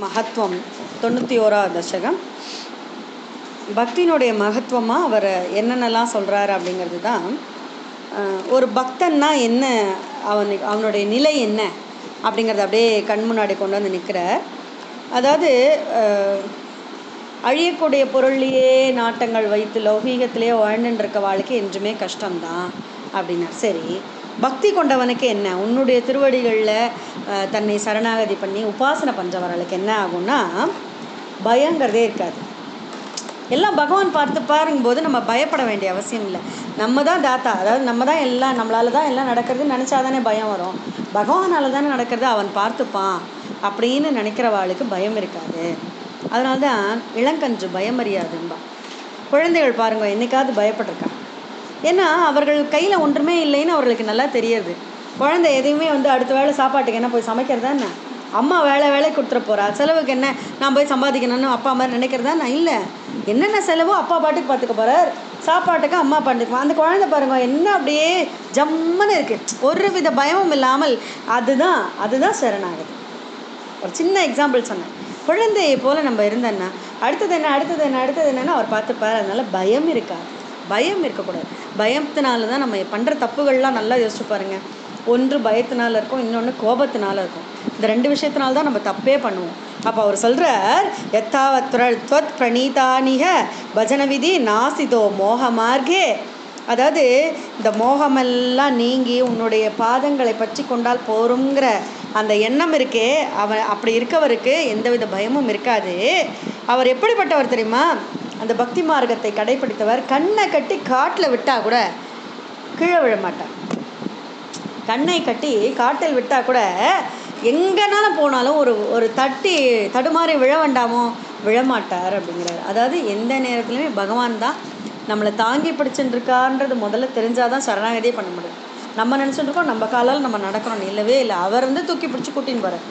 மகத்துவம் தொண்ணூற்றி ஓராவது தசகம். பக்தியினுடைய மகத்துவமாக அவர் என்னென்னலாம் சொல்கிறாரு அப்படிங்கிறது தான் ஒரு பக்தன்னா என்ன அவனுக்கு அவனுடைய நிலை என்ன அப்படிங்கிறத அப்படியே கண் முன்னாடி கொண்டு வந்து நிற்கிறார் அதாவது அழியக்கூடிய பொருள்லையே நாட்டங்கள் வைத்து லௌகீகத்திலேயே வாழ்ந்துட்டு இருக்க வாழ்க்கை என்றுமே கஷ்டம்தான் அப்படின்னார். சரி பக்தி கொண்டவனுக்கு என்ன? உன்னுடைய திருவடிகளில் தன்னை சரணாகதி பண்ணி உபாசனை பண்ணுறவர்களுக்கு என்ன ஆகும்னா பயங்கிறதே இருக்காது. எல்லாம் பகவான் பார்த்து பாருங்கும்போது நம்ம பயப்பட வேண்டிய அவசியம் இல்லை. நம்ம தான் தாத்தா. அதாவது நம்ம தான் எல்லாம் நம்மளால தான் எல்லாம் நடக்கிறதுன்னு நினச்சாதானே பயம் வரும். பகவானால தானே நடக்கிறது அவன் பார்த்துப்பான் அப்படின்னு நினைக்கிறவாளுக்கு பயம் இருக்காது. அதனால தான் இளங்கன்று பயம் அறியாதுன்பா குழந்தைகள் பாருங்க என்னைக்காவது பயப்பட்டிருக்கான் ஏன்னா அவர்கள் கையில் ஒன்றுமே இல்லைன்னு அவர்களுக்கு நல்லா தெரியுது. குழந்தை எதையுமே வந்து அடுத்த வேளை சாப்பாட்டுக்கு என்ன போய் சமைக்கிறதா என்ன அம்மா வேலை வேலை கொடுத்துட போகிறா செலவுக்கு என்ன? நான் போய் சம்பாதிக்கணும்னு அப்பா மாதிரி நினைக்கிறதா நான் இல்லை. என்னென்ன செலவோ அப்பா பாட்டுக்கு பார்த்துக்க போகிறார் சாப்பாட்டுக்கு அம்மா பண்ணிக்குவோம் அந்த குழந்தை பாருங்க என்ன அப்படியே ஜம்முன்னு இருக்குது ஒரு வித பயமும் இல்லாமல் அதுதான் அதுதான் சரணாகுது. ஒரு சின்ன எக்ஸாம்பிள் சொன்னேன். குழந்தையை போல் நம்ம இருந்தோன்னா அடுத்தது என்ன அடுத்தது என்ன அடுத்தது என்னன்னு அவர் பார்த்துப்பார். அதனால் பயம் இருக்காது. பயம் இருக்கக்கூடாது. பயத்தினால தான் நம்ம பண்ணுற தப்புகள்லாம் நல்லா யோசிச்சு பாருங்க. ஒன்று பயத்தினால இருக்கும் இன்னொன்று கோபத்தினால இருக்கும். இந்த ரெண்டு விஷயத்தினால தான் நம்ம தப்பே பண்ணுவோம். அப்போ அவர் சொல்கிறார் எத்தாவத் துவத் பிரணீதானிக பஜன விதி நாசிதோ மோக மார்கே அதாவது இந்த மோகமெல்லாம் நீங்கி உன்னுடைய பாதங்களை பற்றி கொண்டால் போருங்கிற அந்த எண்ணம் இருக்கே அவன் அப்படி இருக்கவருக்கு எந்தவித பயமும் இருக்காது. அவர் எப்படிப்பட்டவர் தெரியுமா? அந்த பக்தி மார்க்கத்தை கடைபிடித்தவர். கண்ணை கட்டி காட்டில் விட்டா கூட கீழே விழ மாட்டார். கண்ணை கட்டி காட்டில் விட்டா கூட எங்கனாலும் போனாலும் ஒரு ஒரு தட்டி தடுமாறி விழ வேண்டாமோ? விழமாட்டார் அப்படிங்கிறார். அதாவது எந்த நேரத்துலையுமே பகவான் தான் நம்மளை தாங்கி பிடிச்சுட்டுருக்கான்றது முதல்ல முதல்ல தெரிஞ்சாதான் சரணாகதியே பண்ண முடியும். நம்ம நினச்சிட்டுருக்கோம் நம்ம காலால் நம்ம நடக்கிறோம். இல்லவே இல்லை. அவர் வந்து தூக்கி பிடிச்சி கூட்டின்னு போகிறார்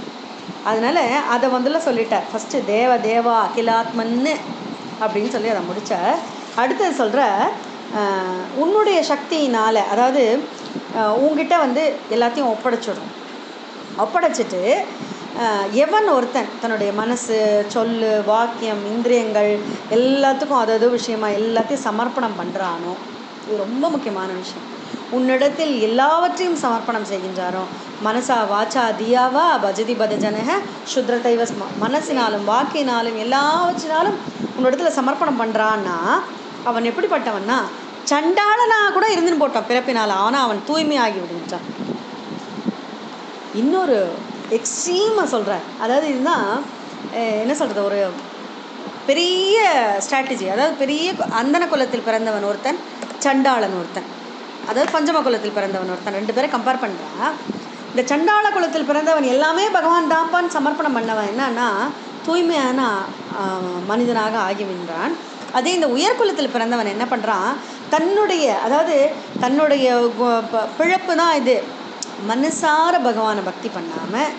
அதனால அதை வந்துல சொல்லிட்டார். ஃபஸ்ட்டு தேவ தேவா அகிலாத்மன்னு. அப்படின்னு சொல்லி அதை முடித்தார் அடுத்தது சொல்கிற உன்னுடைய சக்தியினால் அதாவது உங்ககிட்ட வந்து எல்லாத்தையும் ஒப்படைச்சிடும். ஒப்படைச்சிட்டு எவன் ஒருத்தன் தன்னுடைய மனசு சொல்லு வாக்கியம் இந்திரியங்கள் எல்லாத்துக்கும் அதது விஷயமா எல்லாத்தையும் சமர்ப்பணம் பண்ணுறானோ இது ரொம்ப முக்கியமான விஷயம். உன்னிடத்தில் எல்லாவற்றையும் சமர்ப்பணம் செய்கின்றாரோ? மனசா வாச்சா தியாவா பஜதி பதஜனக சுத்ர ஸ்ம மனசினாலும் வாக்கினாலும் எல்லாவற்றினாலும் உன்னிடத்தில் சமர்ப்பணம் பண்ணுறான்னா அவன் எப்படிப்பட்டவன்னா சண்டாளனா கூட இருந்துன்னு போட்டான் பிறப்பினால். ஆனால் அவன் தூய்மையாகி விடுகின்றான். இன்னொரு எக்ஸ்ட்ரீமாக சொல்கிறேன் அதாவது இதுதான் என்ன சொல்கிறது ஒரு பெரிய ஸ்ட்ராட்டஜி அதாவது பெரிய அந்தன குலத்தில் பிறந்தவன் ஒருத்தன் சண்டாளன் ஒருத்தன். அதாவது பஞ்சம குலத்தில் பிறந்தவன் ஒருத்தன் ரெண்டு பேரை கம்பேர் பண்ணுறான் இந்த சண்டாள குலத்தில் பிறந்தவன் எல்லாமே பகவான் தாம்பான்னு சமர்ப்பணம் பண்ணவன். என்னன்னா தூய்மையான மனிதனாக ஆகிவின்றான் அதே இந்த உயர்குலத்தில் பிறந்தவன் என்ன பண்ணுறான் தன்னுடைய அதாவது தன்னுடைய பிழப்பு தான் இது. மனசார பகவானை பக்தி பண்ணாமல்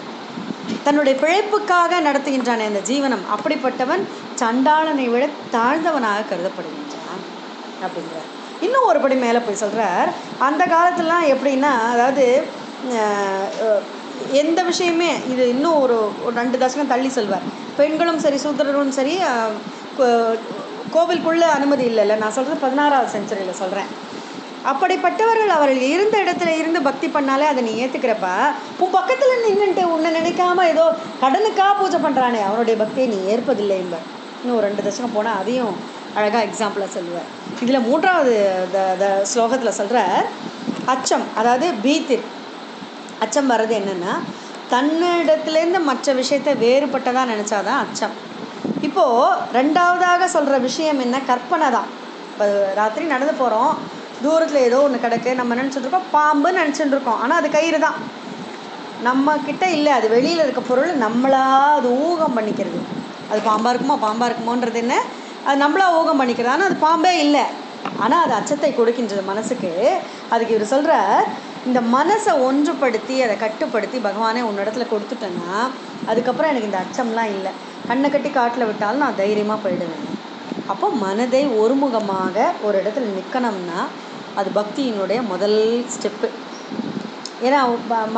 தன்னுடைய பிழைப்புக்காக நடத்துகின்றானே அந்த ஜீவனம். அப்படிப்பட்டவன் சண்டாளனை விட தாழ்ந்தவனாக கருதப்படுகின்றான் அப்படிங்கிறார் இன்னும் ஒரு படி மேலே போய் சொல்கிறார் அந்த காலத்துலலாம் எப்படின்னா அதாவது எந்த விஷயமே இது இன்னும் ஒரு ஒரு ரெண்டு தசகம் தள்ளி செல்வார். பெண்களும் சரி சூத்திரரும் சரி கோவிலுக்குள்ளே அனுமதி இல்லைல்ல. நான் சொல்கிறது பதினாறாவது செஞ்சுரியில் சொல்கிறேன் அப்படிப்பட்டவர்கள் அவர்கள் இருந்த இடத்துல இருந்து பக்தி பண்ணாலே அதை நீ ஏற்றுக்கிறப்ப உன் பக்கத்தில் நின்றுட்டு உன்னை நினைக்காம ஏதோ கடனுக்காக பூஜை பண்ணுறானே அவனுடைய பக்தியை நீ ஏற்பதில்லை என்பர். இன்னும் ஒரு ரெண்டு தசகம் போனால் அதையும் அழகாக எக்ஸாம்பிளாக சொல்லுவேன் இதில் மூன்றாவது த ஸ்லோகத்தில் சொல்கிற அச்சம் அதாவது பீத்திர் அச்சம் வர்றது என்னென்னா தன்னிடத்துலேருந்து மற்ற விஷயத்தை வேறுபட்டதாக நினச்சாதான் அச்சம். இப்போது ரெண்டாவதாக சொல்கிற விஷயம் என்ன? கற்பனை தான். இப்போ ராத்திரி நடந்து போகிறோம் தூரத்தில் ஏதோ ஒன்று கிடக்கு நம்ம நினச்சிட்ருக்கோம் பாம்புன்னு நினச்சிட்டு இருக்கோம் ஆனால் அது கயிறு தான். நம்ம கிட்ட இல்லை அது வெளியில் இருக்க பொருள் நம்மளா அது ஊகம் பண்ணிக்கிறது. அது பாம்பாக இருக்குமோ பாம்பாக இருக்குமோன்றது என்ன? அது நம்மளா ஊகம் பண்ணிக்கிறது. ஆனால் அது பாம்பே இல்லை. ஆனால் அது அச்சத்தை கொடுக்கின்றது மனசுக்கு. அதுக்கு இவர் சொல்கிற இந்த மனசை ஒன்றுபடுத்தி அதை கட்டுப்படுத்தி பகவானே உன்னிடத்துல கொடுத்துட்டேன்னா அதுக்கப்புறம் எனக்கு இந்த அச்சம்லாம் இல்லை. கண்ணை கட்டி காட்டில் விட்டாலும் நான் தைரியமாக போயிடுவேன். அப்போ மனதை ஒருமுகமாக ஒரு இடத்துல நிற்கணும்னா அது பக்தியினுடைய முதல் ஸ்டெப்பு ஏன்னா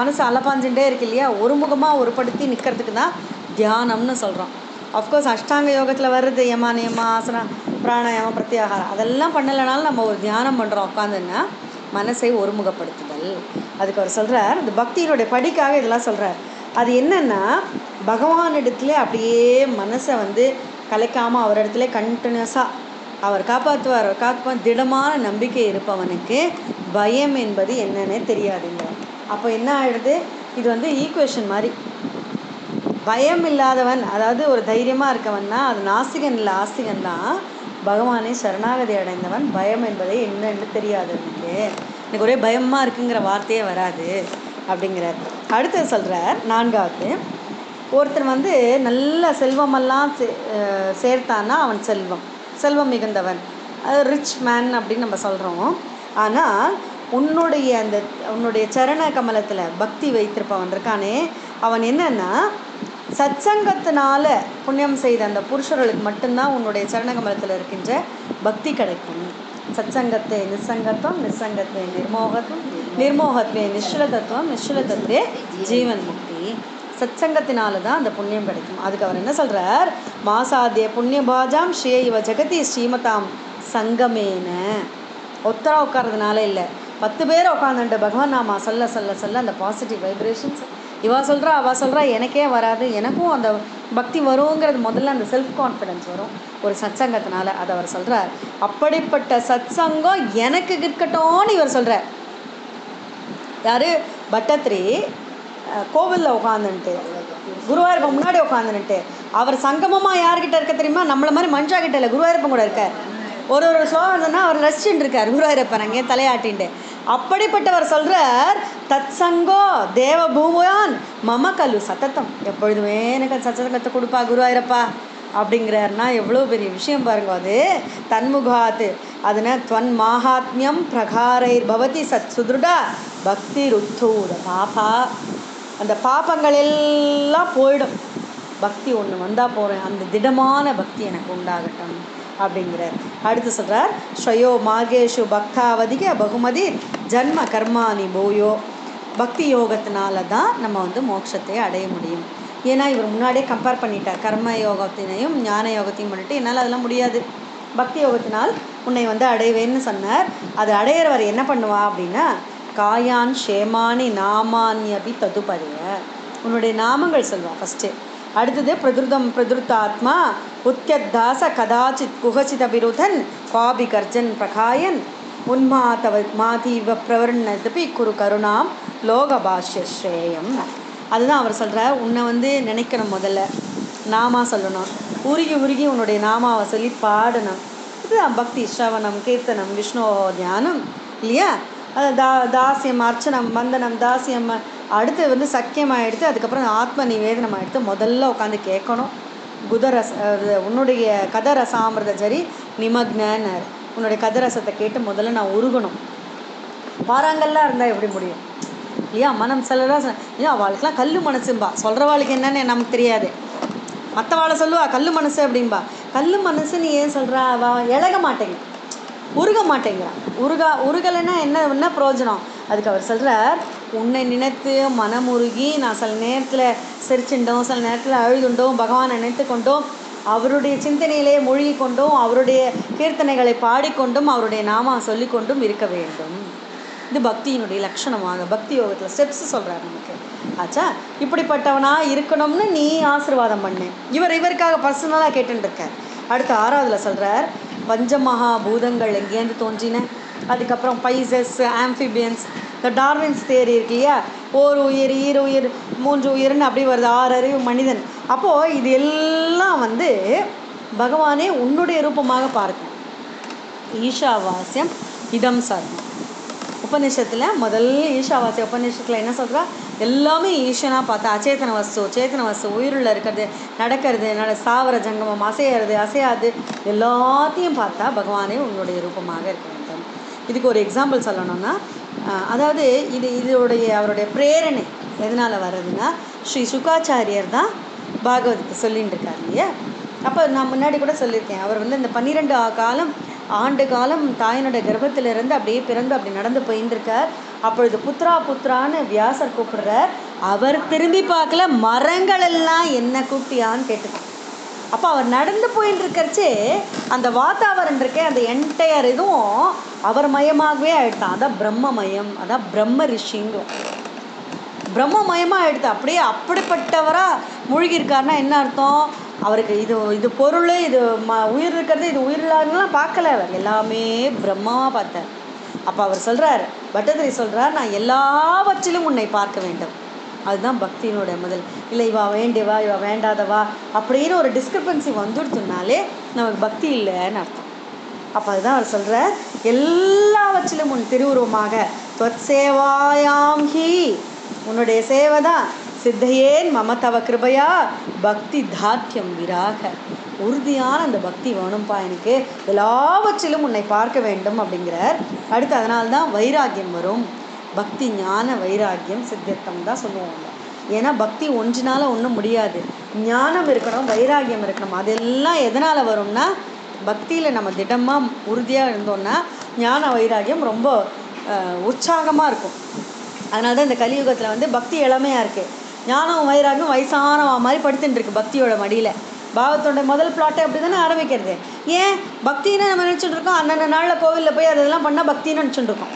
மனசு அலப்பாஞ்சுட்டே இருக்கு இல்லையா? ஒருமுகமாக ஒருபடுத்தி நிற்கிறதுக்கு தான் தியானம்னு சொல்கிறோம் அஃப்கோர்ஸ் அஷ்டாங்க யோகத்தில் வர்றது யமா நியமா ஆசனா பிராணாயாமம் பிரத்யாகாரம் அதெல்லாம் பண்ணலைனாலும் நம்ம ஒரு தியானம் பண்ணுறோம் உட்காந்துன்னா மனசை ஒருமுகப்படுத்துதல். அதுக்கு அவர் சொல்கிறார் இந்த பக்தியினுடைய படிக்காக இதெல்லாம் சொல்கிறார் அது என்னென்னா பகவானிடத்துல அப்படியே மனசை வந்து கலைக்காமல் அவரிடத்துல கண்டினியூஸாக அவர் காப்பாற்றுவார் அவர் காப்பான் திடமான நம்பிக்கை இருப்பவனுக்கு பயம் என்பது என்னன்னே தெரியாதுங்க. அப்போ என்ன ஆயிடுது? இது வந்து ஈக்குவேஷன் மாதிரி. பயம் இல்லாதவன் அதாவது ஒரு தைரியமாக இருக்கவன்னா அது நாசிகன் இல்லை ஆசிகன் தான். பகவானை சரணாகதி அடைந்தவன் பயம் என்பதை என்னன்னு தெரியாது எனக்கு எனக்கு ஒரே பயமாக இருக்குங்கிற வார்த்தையே வராது அப்படிங்கிறார். அடுத்தது சொல்கிறார் நான்காவது. ஒருத்தன் வந்து நல்ல செல்வமெல்லாம் சே- சேர்த்தான்னா அவன் செல்வம் செல்வம் மிகுந்தவன். அது ரிச் மேன் அப்படின்னு நம்ம சொல்கிறோம் ஆனால் உன்னுடைய அந்த உன்னுடைய சரண கமலத்தில் பக்தி வைத்திருப்பவன் இருக்கானே அவன் என்னன்னா சச்சங்கத்தினால புண்ணியம் செய்த அந்த புருஷர்களுக்கு மட்டும்தான் உன்னுடைய சரணகமலத்தில் இருக்கின்ற பக்தி கிடைக்கும். சத்சங்கத்தை நிசங்கத்துவம் நிசங்கத்தை நிர்மோகத்துவம் நிர்மோகத்வே நிஷலதத்துவம் தத்துவம் ஜீவன் முக்தி சத்சங்கத்தினால தான் அந்த புண்ணியம் கிடைக்கும். அதுக்கு அவர் என்ன சொல்கிறார் மாசாத்திய புண்ணிய பாஜாம் ஸ்ரீ இவ ஜெகதி ஸ்ரீமதாம் சங்கமேன. ஒத்தரா உட்கார்றதுனால இல்லை. பத்து பேர் உட்காந்துட்டு பகவான் நாமா சொல்ல சொல்ல சொல்ல அந்த பாசிட்டிவ் வைப்ரேஷன்ஸ் இவா சொல்கிறா அவ சொல்கிறா எனக்கே வராது எனக்கும் அந்த பக்தி வருங்கிறது முதல்ல அந்த செல்ஃப் கான்ஃபிடென்ஸ் வரும். ஒரு சத்சங்கத்தினால அதை அவர் சொல்கிறார் அப்படிப்பட்ட சத்சங்கம் எனக்கு இருக்கட்டும்னு இவர் சொல்கிறார் யார்? பட்டத்ரி கோவிலில் உட்காந்துன்ட்டு குருவாயூரப்பன் முன்னாடி உட்காந்துன்ட்டு அவர் சங்கமமாக யார்கிட்ட இருக்க தெரியுமா? நம்மள மாதிரி மனுஷா கிட்ட இல்லை குருவாயூரப்பன் கூட இருக்கார். ஒரு ஒரு ஸ்லோகம்னா அவர் ரசிச்சுட்டு இருக்கார் குருவாயூரப்பன் அங்கேயே தலையாட்டின்ட்டு. அப்படிப்பட்டவர் சொல்றார் தத் சங்கோ தேவ பூமியான் மம கல்லு சத்தத்தம். எப்பொழுதுமே எனக்கு சத்தத்தை கொடுப்பா குருவாயிரப்பா அப்படிங்கிறாருன்னா எவ்வளோ பெரிய விஷயம் பாருங்க அது தன்முகாத்து அதுனா துவன் மாஹாத்மியம் பிரகாரை பவதி சத் சுதுருடா பக்தி ருத்தூட பாபா. அந்த பாப்பங்கள் எல்லாம் போயிடும். பக்தி ஒன்று வந்தால் போகிறேன் அந்த திடமான பக்தி எனக்கு உண்டாகட்டும். அப்படிங்கிறார். அடுத்து சொல்கிறார் ஸ்ரயோ மார்கேஷு பக்தாவதிக பகுமதி ஜன்ம கர்மானி போயோ. பக்தி யோகத்தினால தான் நம்ம வந்து மோட்சத்தை அடைய முடியும். ஏன்னா இவர் முன்னாடியே கம்பேர் பண்ணிட்டார். கர்ம யோகத்தினையும் ஞான யோகத்தையும் பண்ணிட்டு என்னால் அதெல்லாம் முடியாது. பக்தி யோகத்தினால் உன்னை வந்து அடைவேன்னு சொன்னார். அது அடையிறவர் என்ன பண்ணுவா அப்படின்னா காயான் ஷேமானி நாமானி அப்படி ததுபரிய உன்னுடைய நாமங்கள் சொல்வா ஃபஸ்ட்டு அடுத்தது பிரதுருதம் பிரதுருத்தாத்மா உத்யத்தாச கதாச்சித் குகசித விருதன் பாபி கர்ஜன் பிரகாயன் உன்மாதவ மாதீவ பிரவர்ணதபி குரு கருணாம் லோக பாஷ்ய ஸ்ரேயம். அதுதான் அவர் சொல்கிறார் உன்னை வந்து நினைக்கணும் முதல்ல. நாமா சொல்லணும். உருகி உருகி உன்னுடைய நாமாவை சொல்லி பாடணும். இதுதான் பக்தி ஸ்ரவணம் கீர்த்தனம் விஷ்ணு தியானம் இல்லையா? அது தா தாசியம் அர்ச்சனம் வந்தனம் தாசியம் அடுத்து வந்து சக்கியம் ஆயிடுத்து அதுக்கப்புறம் ஆத்ம நிவேதனம் எடுத்து முதல்ல உட்காந்து கேட்கணும். குதரச அது உன்னுடைய கதரசாமிரத ஜரி நிமக்னர் உன்னுடைய கதரசத்தை கேட்டு முதல்ல நான் உருகணும். பாறாங்கல்லாம் இருந்தால் எப்படி முடியும்? இல்லையா மனம் செல்லதா ஏன் அவளுக்குலாம் கல் மனசும்பா? சொல்கிறவாளுக்கு என்னன்னு நமக்கு தெரியாது. மற்றவாளை சொல்லுவா கல் மனசு அப்படின்பா கல் மனசு நீ ஏன் சொல்கிறா அவ இழக மாட்டேங்க. உருக மாட்டேங்கிறான் உருகா உருகலைன்னா என்ன என்ன பிரயோஜனம்? அதுக்கு அவர் சொல்கிறார் உன்னை நினைத்து மனமுருகி நான் சில நேரத்தில் சிரிச்சுண்டோம் சில நேரத்தில் அழுதுண்டோம் பகவானை நினைத்து கொண்டோம் அவருடைய சிந்தனையிலே மூழ்கி கொண்டும் அவருடைய கீர்த்தனைகளை பாடிக்கொண்டும் அவருடைய நாமா சொல்லிக்கொண்டும் இருக்க வேண்டும். இது பக்தியினுடைய லட்சணமாக பக்தி யோகத்தில் ஸ்டெப்ஸ் சொல்கிறார் நமக்கு. ஆச்சா இப்படிப்பட்டவனாக இருக்கணும்னு நீ ஆசீர்வாதம் பண்ணு. இவர் இவருக்காக பர்சனலாக கேட்டுட்டு இருக்கார். அடுத்த ஆறாவதுல சொல்கிறார் பஞ்சமகா பூதங்கள் எங்கேருந்து தோன்றின? அதுக்கப்புறம் பைசஸ் ஆம்ஃபிபியன்ஸ் இந்த டார்வின்ஸ் தேரி இருக்கு இல்லையா? ஓர் உயிர் ஈர் உயிர் மூன்று உயிர்னு அப்படி வருது. ஆறு அறிவு மனிதன். அப்போது இது எல்லாம் வந்து பகவானே உன்னுடைய ரூபமாக பார்க்கும். ஈஷாவாஸ்யம் இதம் சர்மம் உபநிஷத்தில் முதல் ஈஷாவாசிய உபநிஷத்தில் என்ன சொல்கிறா எல்லாமே ஈஷனாக பார்த்தா அச்சேத்தன வஸ்து சேத்தன வஸ்து உயிருள்ள இருக்கிறது நடக்கிறது நட சாவர ஜங்கமம் அசையிறது அசையாது எல்லாத்தையும் பார்த்தா பகவானே உன்னுடைய ரூபமாக இருக்க இதுக்கு ஒரு எக்ஸாம்பிள் சொல்லணும்னா அதாவது இது இதோடைய அவருடைய பிரேரணை எதனால் வர்றதுன்னா ஸ்ரீ சுகாச்சாரியர் தான் பாகவதத்தை சொல்லிகிட்டு இருக்கார் இல்லையா? அப்போ நான் முன்னாடி கூட சொல்லியிருக்கேன். அவர் வந்து இந்த பன்னிரெண்டு காலம் ஆண்டு காலம் தாயினுடைய கர்ப்பத்திலிருந்து அப்படியே பிறந்து அப்படி நடந்து போயிருந்திருக்கார் அப்பொழுது புத்ரா புத்ரான்னு வியாசர் கூப்பிடுறார். அவர் திரும்பி பார்க்கல மரங்கள் எல்லாம் என்ன கூப்பிட்டியான்னு கேட்டுக்கான் அப்போ அவர் நடந்து போயின்னு இருக்கறச்சே அந்த வாத்தாவரன் இருக்கே அந்த என்டையர் இதுவும் அவர் மயமாகவே ஆயிடுதான் அதான் பிரம்மமயம் அதான் பிரம்ம ரிஷிங்கும் பிரம்மமயமாக ஆயிடுது. அப்படியே அப்படிப்பட்டவராக மூழ்கியிருக்காருன்னா என்ன அர்த்தம்? அவருக்கு இது இது பொருள் இது ம உயிர் இருக்கிறது இது உயிர் இல்லாதலாம் பார்க்கல அவர். எல்லாமே பிரம்மமாக பார்த்தார். அப்போ அவர் சொல்கிறார் பட்டதிரி சொல்கிறார் நான் எல்லாவற்றிலும் உன்னை பார்க்க வேண்டும். அதுதான் பக்தியினுடைய முதல். இல்லை இவா வேண்டியவா இவா வேண்டாதவா அப்படின்னு ஒரு டிஸ்கிரிபன்சி வந்துடுத்துனாலே நமக்கு பக்தி இல்லைன்னு அர்த்தம். அப்போ அதுதான் அவர் சொல்கிறார் எல்லாவற்றிலும் உன் திருவுருவமாக தொத்சேவாயாம் ஹி. உன்னுடைய சேவை தான். சித்தையேன் மம தவ கிருபையா பக்தி தாத்தியம் விராக. உறுதியான அந்த பக்தி வேணும்ப்பா எனக்கு. எல்லாவற்றிலும் உன்னை பார்க்க வேண்டும் அப்படிங்கிறார். அடுத்து அதனால்தான் வைராக்கியம் வரும். பக்தி ஞான வைராக்கியம் சித்தத்தம் தான் சொல்லுவாங்க. ஏன்னா பக்தி ஒன்றினால ஒன்றும் முடியாது. ஞானம் இருக்கணும் வைராக்கியம் இருக்கணும். அதெல்லாம் எதனால் வரும்னா பக்தியில் நம்ம திடமாக உறுதியாக இருந்தோம்னா ஞான வைராக்கியம் ரொம்ப உற்சாகமாக இருக்கும். அதனால தான் இந்த கலியுகத்தில் வந்து பக்தி இளமையாக இருக்குது ஞானம் வைராகியம் வயசானவா மாதிரி படுத்துட்டு இருக்கு பக்தியோட மடியில். பாவத்தோட முதல் பிளாட்டை அப்படி தானே ஆரம்பிக்கிறது. ஏன்? பக்தின்னு நம்ம நினச்சிட்டு இருக்கோம் அந்தந்த நாளில் கோவிலில் போய் அதெல்லாம் பண்ணால் பக்தின்னு நினச்சிட்டு இருக்கோம்.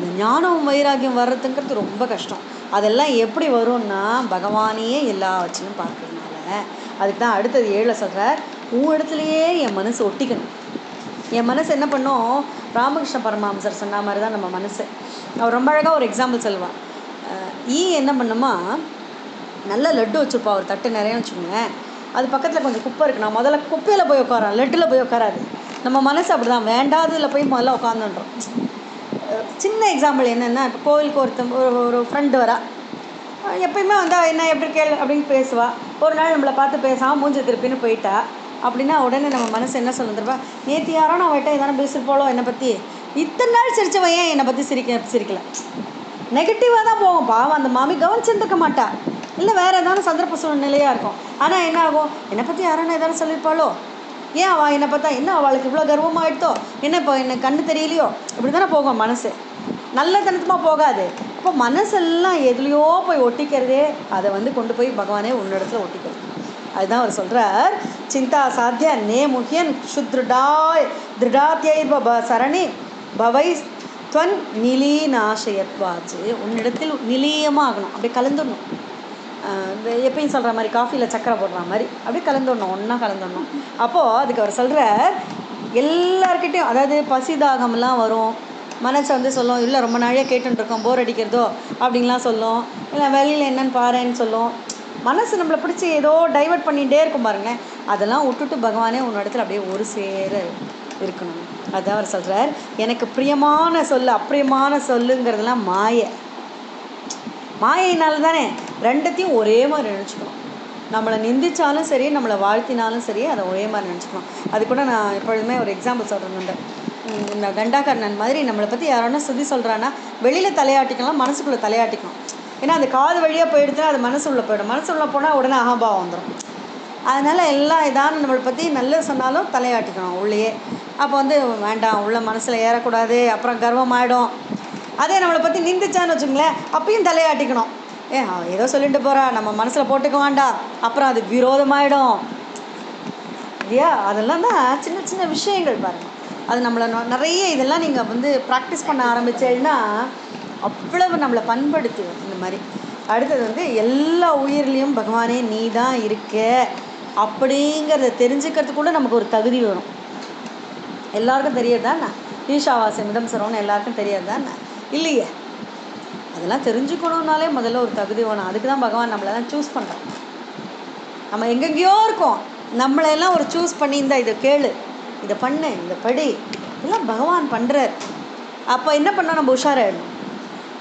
அந்த ஞானம் வைராகியம் வர்றதுங்கிறது ரொம்ப கஷ்டம். அதெல்லாம் எப்படி வரும்னா பகவானையே எல்லாவற்றையும் பார்க்கறதுனால. அதுக்கு தான் அடுத்தது ஏழை சொல்கிறார் உன் இடத்துலையே என் மனசு ஒட்டிக்கணும். என் மனசு என்ன பண்ணும்? ராமகிருஷ்ண பரமஹம்சர் சொன்ன மாதிரி தான் நம்ம மனசு. அவர் ரொம்ப அழகாக ஒரு எக்ஸாம்பிள் சொல்லுவார். ஈ என்ன பண்ணுமா? நல்ல லட்டு வச்சுருப்பா ஒரு தட்டு நிறைய வச்சுக்கோங்களேன். அது பக்கத்தில் கொஞ்சம் குப்பை இருக்கு. நான் முதல்ல குப்பையில் போய் உட்காரான் லட்டில் போய் உட்காராது. நம்ம மனசு அப்படி தான் போய் முதல்ல உட்காந்துன்றோம் சின்ன எக்ஸாம்பிள் என்னென்னா இப்போ கோவிலுக்கு ஒருத்தன் ஒரு ஒரு ஃப்ரெண்டு வரா. அஹ் எப்பயுமே வந்தா என்ன எப்படி கேள் அப்படின்னு பேசுவா. ஒரு நாள் நம்மளை பார்த்து பேசாமல் மூஞ்சி திருப்பின்னு போயிட்டா. அப்படின்னா உடனே நம்ம மனசு என்ன சொல்ல திருப்பா நேற்று யாரோ நான் அவட்ட எதனா பேசிருப்பாளோ என்னை பற்றி இத்தனை நாள் சிரிச்சவன் ஏன் என்னை பற்றி சிரிக்க சிரிக்கல? நெகட்டிவாக தான் போகும். பாவம் அந்த மாமி கவனிச்சிருந்துக்க மாட்டா. இல்லை வேறு ஏதாவது சந்தர்ப்ப சூழ்நிலையாக இருக்கும். ஆனால் என்ன ஆகும்? என்னை பற்றி யாரான ஏதாவது சொல்லியிருப்பாளோ? ஏன் அவள் என்னை பார்த்தா என்ன அவளுக்கு இவ்வளோ கர்வமாயிடுதோ என்ன இப்போ எனக்கு கண்ணு தெரியலையோ? இப்படி தானே போகும் மனசு. நல்லத்தனத்தமாக போகாது. அப்போ மனசெல்லாம் எதுலேயோ போய் ஒட்டிக்கிறதே அதை வந்து கொண்டு போய் பகவானே உன்னிடத்துல ஒட்டிக்கிறது அதுதான் அவர் சொல்கிறார் சிந்தா சாத்திய நே முகியன் சுத்ருடாய் திருடாத்தியை ப சரணி பவை துவன் நிலீநாசயத்வாச்சு உன்னிடத்தில் நிலீயமாக ஆகணும். அப்படியே கலந்துடணும். எப்பயும் சொல்கிற மாதிரி காஃபியில் சக்கரை போடுற மாதிரி. அப்படியே கலந்துடணும். ஒன்றா கலந்துடணும். அப்போது அதுக்கு அவர் சொல்கிற எல்லார்கிட்டையும் அதாவது பசிதாகம்லாம் வரும். மனசை வந்து சொல்லும் இல்லை ரொம்ப நாளையாக கேட்டுருக்கோம் போர் அடிக்கிறதோ அப்படின்லாம் சொல்லும். இல்லை வெளியில் என்னன்னு பாருன்னு சொல்லும். மனசு நம்மளை பிடிச்சி ஏதோ டைவர்ட் பண்ணிகிட்டே இருக்கும் பாருங்களேன். அதெல்லாம் விட்டுட்டு பகவானே உன்னிடத்துல அப்படியே ஒரு சேர இருக்கணும். அதான் அவர் சொல்கிறார் எனக்கு பிரியமான சொல்லு அப்பிரியமான சொல்லுங்கிறதெல்லாம் மாயை. மாயையினால தானே ரெண்டத்தையும் ஒரே மாதிரி நினச்சிக்கணும். நம்மளை நிந்திச்சாலும் சரி நம்மளை வாழ்த்தினாலும் சரி அதை ஒரே மாதிரி நினச்சிக்கணும். அது கூட நான் எப்பொழுதுமே ஒரு எக்ஸாம்பிள் சொல்கிறேன் கண்டாகர்ணன் மாதிரி நம்மளை பற்றி யாரானா சுதி சொல்கிறான்னா வெளியில் தலையாட்டிக்கலாம் மனசுக்குள்ளே தலையாட்டிக்கணும் ஏன்னா அது காது வழியாக போயிடுச்சுன்னா அது மனசு போயிடும். மனசு போனால் உடனே அகம்பாவம் வந்துடும் அதனால் எல்லா இதான நம்மளை பற்றி நல்லது சொன்னாலும் தலையாட்டிக்கணும் உள்ளேயே. அப்போ வந்து வேண்டாம் உள்ள மனசில் ஏறக்கூடாது அப்புறம் கர்வமாயிடும். அதே நம்மளை பற்றி நிந்திச்சான்னு வச்சுங்களேன் அப்பயும் தலையாட்டிக்கணும். ஏ ஏதோ சொல்லிட்டு போகிறா நம்ம மனசில் போட்டுக்க வேண்டாம். அப்புறம் அது விரோதமாயிடும். இல்லையா? அதெல்லாம் தான் சின்ன சின்ன விஷயங்கள் பாருங்கள் அது நம்மளை நிறைய இதெல்லாம் நீங்கள் வந்து ப்ராக்டிஸ் பண்ண ஆரம்பிச்சேன்னா அவ்வளவு நம்மளை பண்படுத்துவோம் இந்த மாதிரி. அடுத்தது வந்து எல்லா உயிர்லேயும் பகவானே நீ தான் இருக்க அப்படிங்கிறத தெரிஞ்சுக்கிறதுக்குள்ள நமக்கு ஒரு தகுதி வரும். எல்லாருக்கும் தெரியாதாண்ணா ஈஷாவாசம் மிதம் சரவணம் எல்லாருக்கும் தானே இல்லையே? அதெல்லாம் தெரிஞ்சுக்கணுன்னாலே முதல்ல ஒரு தகுதி வேணும். அதுக்கு தான் பகவான் நம்மளெல்லாம் சூஸ் பண்ணுறான் நம்ம எங்கெங்கேயோ இருக்கோம். நம்மளையெல்லாம் ஒரு சூஸ் பண்ணி இந்த இதை கேளு. இதை பண்ணு இந்த படி இதெல்லாம் பகவான் பண்ணுறார் அப்போ என்ன பண்ணால் நம்ம உஷாராயிடணும்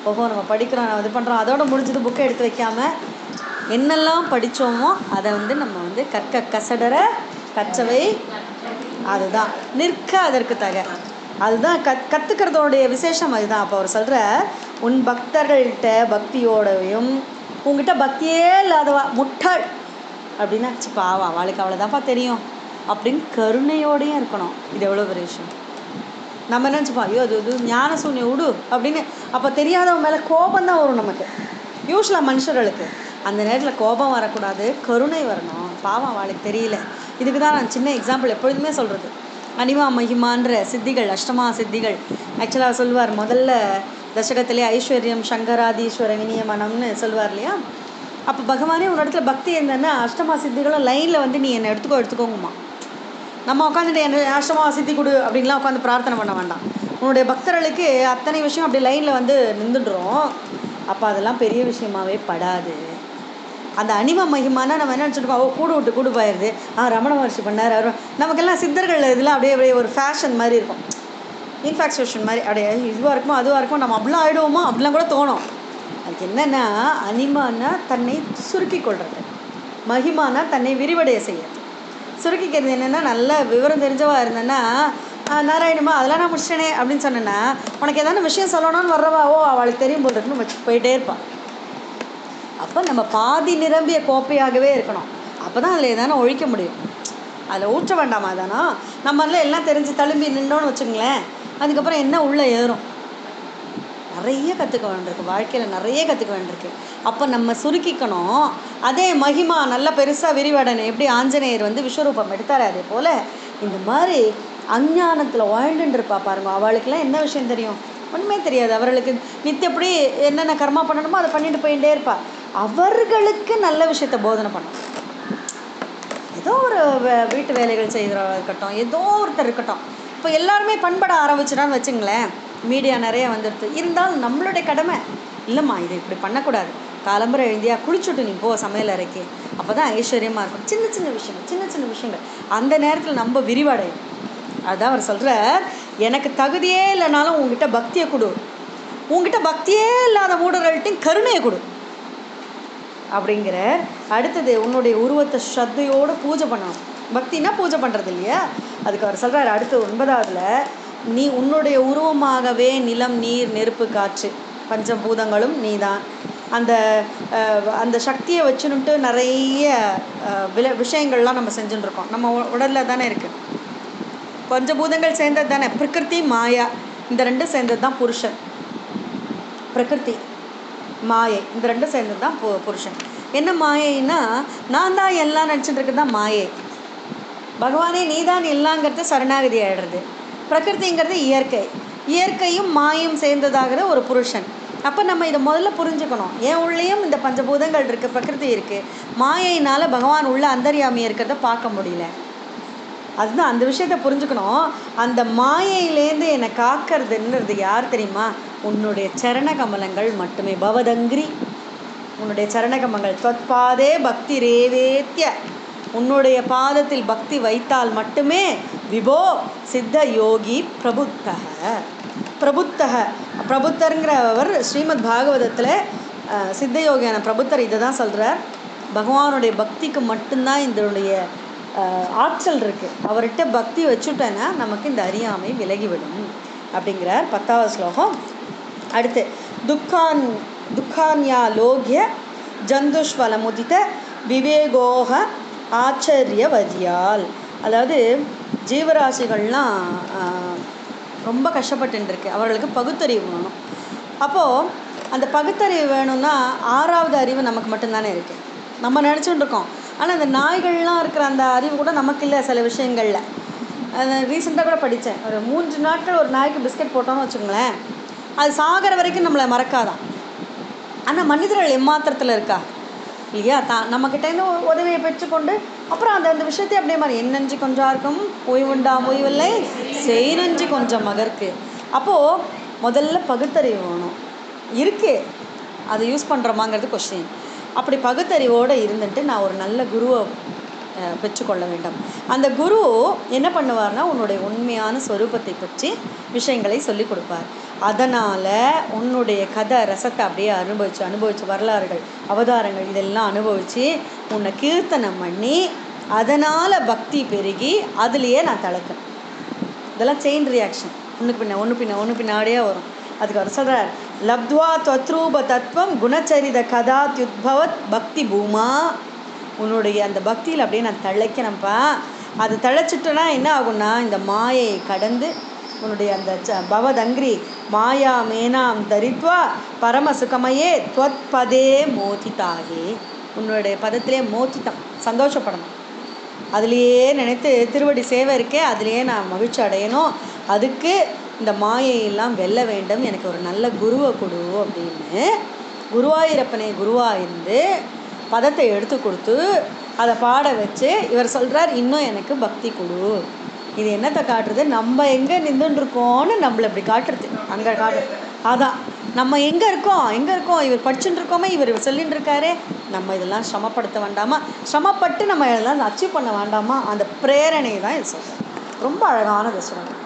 ஓஹோ நம்ம படிக்கிறோம் நம்ம இது பண்ணுறோம் அதோட முடிஞ்சது புக்கை எடுத்து வைக்காம என்னெல்லாம் படித்தோமோ அதை வந்து நம்ம வந்து கற்க கசடர கற்றவை அதுதான். நிற்க அதற்கு தக. அதுதான் கத் கற்றுக்கிறதோடைய விசேஷம் அதுதான். அப்போ அவர் சொல்கிற உன் பக்தர்கள்கிட்ட பக்தியோடவையும் உங்ககிட்ட பக்தியே இல்லாதவா முட்டாள். அப்படின்னா சி பாவா அவளுக்கு அவ்வளோதான்ப்பா தெரியும். அப்படின்னு கருணையோடையும் இருக்கணும். இது எவ்வளோ பெரிய விஷயம்? நம்ம என்ன நினச்சிப்போம்? ஐயோ அது இது ஞான சூன்யம் விடு அப்படின்னு. அப்போ தெரியாதவன் மேலே கோபம் தான் வரும் நமக்கு. யூஸ்வலாக மனுஷர்களுக்கு. அந்த நேரத்தில் கோபம் வரக்கூடாது கருணை வரணும். பாவம் அவளுக்கு தெரியல. இதுக்கு தான் நான் சின்ன எக்ஸாம்பிள் எப்பொழுதுமே சொல்கிறது அனிமா மகிமான்ற சித்திகள் அஷ்டமா சித்திகள். ஆக்சுவலாக சொல்லுவார் முதல்ல தசகத்திலே ஐஸ்வர்யம் சங்கராதீஸ்வர விநியமனம்னு சொல்லுவார் இல்லையா? அப்போ பகவானே ஒரு இடத்துல பக்தி என்னன்னா அஷ்டமா சித்திகளும் லைனில் வந்து நீ என்னை எடுத்துக்கோ எடுத்துக்கோங்கம்மா. நம்ம உட்காந்துட்டு என்ன அஷ்டமா சித்தி கொடு அப்படின்லாம் உட்காந்து பிரார்த்தனை பண்ண வேண்டாம். உன்னுடைய பக்தர்களுக்கு அத்தனை விஷயம் அப்படி லைனில் வந்து நின்றுடுறோம். அப்போ அதெல்லாம் பெரிய விஷயமாவே படாது. அந்த அனிம மகிமான நம்ம என்ன நினச்சிருக்கோம்? ஓ கூடு விட்டு கூடு போயிடுது ஆ ரமண மகர்ஷி பண்ணார். அவர் நமக்கெல்லாம் சித்தர்கள் இதெல்லாம் அப்படியே அப்படியே ஒரு ஃபேஷன் மாதிரி இருக்கும். இன்ஃபாக்சுவேஷன் மாதிரி அப்படியே இதுவாக இருக்குமோ அதுவாக இருக்குமோ நம்ம அப்படிலாம் ஆகிடுவோமோ அப்படிலாம் கூட தோணும். அதுக்கு என்னென்னா அனிமானா தன்னை சுருக்கி கொள்வது மகிமானா தன்னை விரிவடைய செய்யறது. சுருக்கிக்கிறது என்னென்னா நல்ல விவரம் தெரிஞ்சவா இருந்தேன்னா "ஆ, நாராயணமா அதெல்லாம் நான் முடிச்சிட்டேனே அப்படின்னு சொன்னேன்னா உனக்கு ஏதாவது விஷயம் சொல்லணும்னு வர்றவா? ஓ அவளுக்கு தெரியும் போல் இருக்குன்னு வச்சு போயிட்டே இருப்பாள் அப்போ நம்ம பாதி நிரம்பிய கோப்பையாகவே இருக்கணும். அப்போ தான் அதில் எதானே ஒழிக்க முடியும். அதில் ஊற்ற வேண்டாமா தானா நம்மள எல்லாம் தெரிஞ்சு தழும்பி நின்றோன்னு வச்சுங்களேன் அதுக்கப்புறம் என்ன உள்ளே ஏறும்? நிறைய கற்றுக்க வேண்டியிருக்கு. வாழ்க்கையில் நிறைய கற்றுக்க வேண்டியிருக்கு. அப்போ நம்ம சுருக்கிக்கணும். அதே மகிமா நல்ல பெருசாக விரிவடனை எப்படி ஆஞ்சநேயர் வந்து விஸ்வரூபம் எடுத்தார் அதே போல் இந்த மாதிரி அஞ்ஞானத்தில் வாழ்ந்துட்டுருப்பா பாருங்க. அவளுக்கெல்லாம் என்ன விஷயம் தெரியும்? ஒன்றுமே தெரியாது. அவர்களுக்கு நித்தியப்படி என்னென்ன கர்மா பண்ணணுமோ அதை பண்ணிட்டு போயிட்டே இருப்பா. அவர்களுக்கு நல்ல விஷயத்த போதனை பண்ணும். ஏதோ ஒரு வே- வீட்டு வேலைகள் செய்கிறவங்க இருக்கட்டும் ஏதோ ஒருத்தர் இருக்கட்டும். இப்போ எல்லாருமே பண்பட ஆரம்பிச்சிடான்னு வச்சுங்களேன் மீடியா நிறைய வந்துடுது. இருந்தாலும் நம்மளுடைய கடமை இல்லைம்மா இது இப்படி பண்ணக்கூடாது. காலம்பரம் எழுந்தியா குளிச்சுட்டு நீ போ சமையல் அறைக்கு. அப்போ தான் ஐஸ்வர்யமாக இருக்கும். சின்ன சின்ன விஷயங்கள் சின்ன சின்ன விஷயங்கள். அந்த நேரத்தில் நம்ம விரிவடையும். அதுதான் அவர் சொல்கிறார் எனக்கு தகுதியே இல்லைனாலும் உங்ககிட்ட பக்தியை கொடு. உங்ககிட்ட பக்தியே இல்லாத மூடர்கள்ட்டையும் கருணையை கொடு. அப்படிங்கிற அடுத்தது உன்னுடைய உருவத்தை ஸ்ரத்தையோடு பூஜை பண்ணணும். பக்தினா பூஜை பண்ணுறது இல்லையா? அதுக்கு அவர் சொல்கிறார் அடுத்து ஒன்பதாவதுல நீ உன்னுடைய உருவமாகவே நிலம் நீர் நெருப்பு காற்று பஞ்சபூதங்களும் நீதான். அந்த அந்த சக்தியை வச்சுன்னுட்டு நிறைய வில விஷயங்கள்லாம் நம்ம செஞ்சுட்டுருக்கோம் நம்ம உடலில் தானே இருக்குது பஞ்சபூதங்கள் சேர்ந்தது தானே. பிரகிருதி மாயா இந்த ரெண்டும் சேர்ந்தது தான் புருஷன். பிரகிருதி மாயை இந்த ரெண்டும் சேர்ந்தது தான் பு புருஷன். என்ன மாயைன்னா நான் தான் எல்லாம் நினச்சிட்டு இருக்கிறது தான் மாயை. பகவானே நீதான் எல்லாங்கிறது சரணாகதி ஆயிடுறது. பிரகிருதிங்கிறது இயற்கை. இயற்கையும் மாயும் சேர்ந்ததாகிற ஒரு புருஷன். அப்போ நம்ம இதை முதல்ல புரிஞ்சுக்கணும். என் உள்ளேயும் இந்த பஞ்சபூதங்கள் இருக்குது பிரகிருதி இருக்குது மாயையினால் பகவான் உள்ள அந்தர்யாமி இருக்கிறத பார்க்க முடியல. அதுதான் அந்த விஷயத்த புரிஞ்சுக்கணும். அந்த மாயையிலேருந்து என்னை காக்கிறதுன்றது யார் தெரியுமா? உன்னுடைய சரண கமலங்கள் மட்டுமே. பவதங்கிரி. உன்னுடைய சரணகமங்கள். தொத்பாதே பக்தி ரேவேத்திய உன்னுடைய பாதத்தில் பக்தி வைத்தால் மட்டுமே விபோ சித்த யோகி பிரபுத்தக. பிரபுத்தக. பிரபுத்தருங்கிறவர் ஸ்ரீமத் பாகவதத்தில் சித்தயோகியான பிரபுத்தர் இதை தான் சொல்கிறார் பகவானுடைய பக்திக்கு மட்டும்தான் இதனுடைய ஆற்றல் இருக்குது அவர்கிட்ட பக்தி வச்சுட்டேன்னா நமக்கு இந்த அறியாமை விலகிவிடும் அப்படிங்கிறார் பத்தாவது ஸ்லோகம். அடுத்து துக்கான் துக்கான்யா லோகிய ஜந்துஷ்வலமுதித விவேகோக ஆச்சரியவதியால். அதாவது ஜீவராசிகள்லாம் ரொம்ப கஷ்டப்பட்டுருக்கு அவர்களுக்கு பகுத்தறிவு வேணும். அப்போது அந்த பகுத்தறிவு வேணும்னா ஆறாவது அறிவு நமக்கு மட்டும்தானே இருக்குது நம்ம நினச்சிட்டு இருக்கோம் ஆனால் அந்த நாய்கள்லாம் இருக்கிற அந்த அறிவு கூட நமக்கு இல்லை சில விஷயங்களில். ரீசெண்டாக கூட படித்தேன். ஒரு மூன்று நாட்கள் ஒரு நாய்க்கு பிஸ்கட் போட்டோம்னு வச்சுக்கோங்களேன். அது சாகிற வரைக்கும் நம்மளை மறக்காதான். ஆனால் மனிதர்கள் எம்மாத்திரத்தில் இருக்கா? இல்லையா? தான் நம்மக்கிட்டேருந்து ஒரு உதவியை பெற்றுக்கொண்டு அப்புறம் அந்த அந்த விஷயத்தை அப்படியே மாதிரி என்னஞ்சு கொஞ்சம் இருக்கும் ஓய்வுண்டா ஓய்வில்லை செய் நஞ்சு கொஞ்சம் மகருக்கு அப்போது முதல்ல பகுத்தறிவு வேணும். இருக்கு. அதை யூஸ் பண்ணுறோமாங்கிறது கொஸ்டின் அப்படி பகுத்தறிவோடு இருந்துட்டு நான் ஒரு நல்ல குருவை பெற்றுக்கொள்ள வேண்டும். அந்த குரு என்ன பண்ணுவார்னா உன்னுடைய உண்மையான சொரூபத்தை பற்றி விஷயங்களை சொல்லி கொடுப்பார். அதனால் உன்னுடைய கதை ரசத்தை அப்படியே அனுபவிச்சு அனுபவிச்சு வரலாறுகள் அவதாரங்கள் இதெல்லாம் அனுபவித்து உன்னை கீர்த்தனம் பண்ணி அதனால் பக்தி பெருகி அதுலேயே நான் தளர்க்கேன் இதெல்லாம் செயின் ரியாக்ஷன் ஒன்று பின்ன ஒன்று பின்ன ஒன்று பின்னாடியே வரும். அதுக்கு அவர் சொல்கிறார் லப்த்வா தொத்ரூப தத்துவம் குணச்சரித கதா தியுத்பவத் பக்தி பூமா. உன்னுடைய அந்த பக்தியில் அப்படியே நான் தழைக்கிறேன்ப்பா. அது தழைச்சிட்டோன்னா என்ன ஆகும்னா இந்த மாயை கடந்து உன்னுடைய அந்த ச பவதங்கிரி மாயா மேனாம் தரித்வா பரம சுகமையே துவத் பதே மோதிதாகே. உன்னுடைய பதத்திலே மோதித்தான் சந்தோஷப்படணும். அதுலேயே நினைத்து திருவடி சேவை இருக்கே அதுலேயே நான் மகிழ்ச்சி அடையணும். அதுக்கு இந்த மாயையெல்லாம் வெல்ல வேண்டும் எனக்கு ஒரு நல்ல குருவை கொடு அப்படின்னு குருவாயூரப்பனை குருவாக இருந்து பதத்தை எடுத்து கொடுத்து அதை பாட வச்சு இவர் சொல்கிறார் இன்னும் எனக்கு பக்தி கொடு. இது என்னத்தை காட்டுறது? நம்ம எங்கே நின்றுட்டு இருக்கோம்னு நம்மளை இப்படி காட்டுறது. அங்கே காட்டு. அதான். நம்ம எங்கே இருக்கோம்? எங்கே இருக்கோம்? இவர் படிச்சுட்டு இருக்கோமே? இவர் சொல்லிட்டு இருக்காரே நம்ம இதெல்லாம் சிரமப்படுத்த வேண்டாமா? சிரமப்பட்டு நம்ம இதெல்லாம் அச்சீவ் பண்ண வேண்டாமா? அந்த பிரேரணை தான் இது சொல்கிறேன் ரொம்ப அழகான சொல்கிறேன்